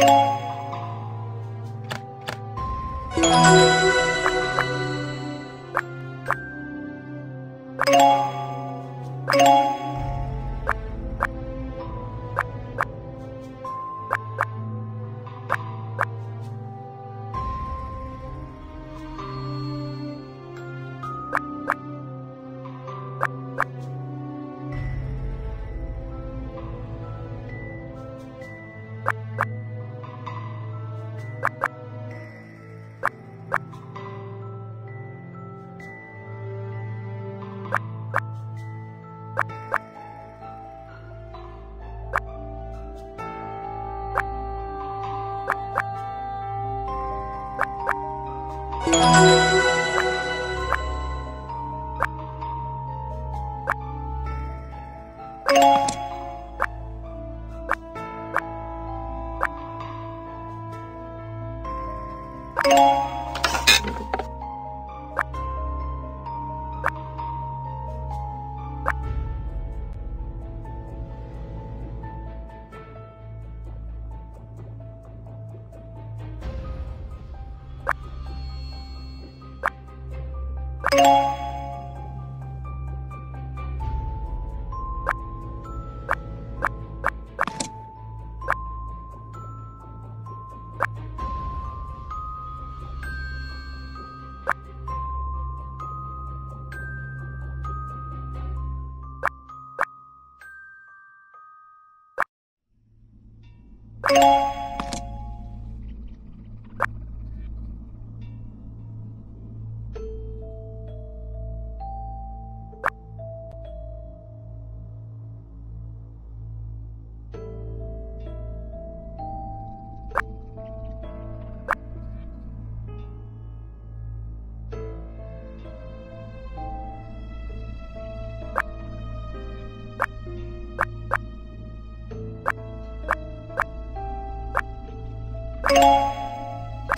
Thank you. you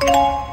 Música